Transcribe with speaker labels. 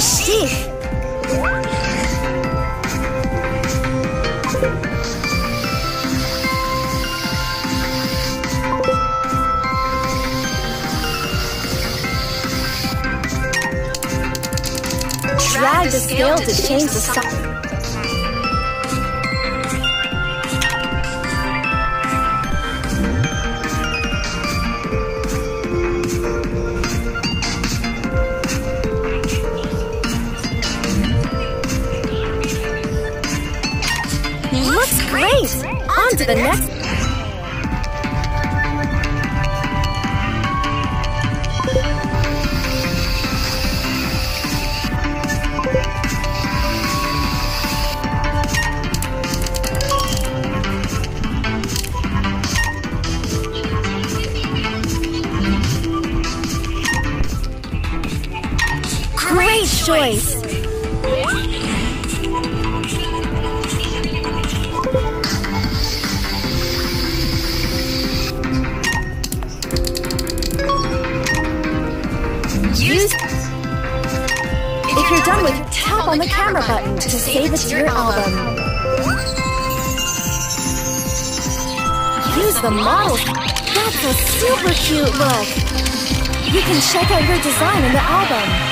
Speaker 1: stiff. Drag the scale to change the size. Looks great! On to the next. Great choice! Use. If you're done with, tap on the camera button to save it to your album. Use the models. That's a super cute look. You can check out your design in the album.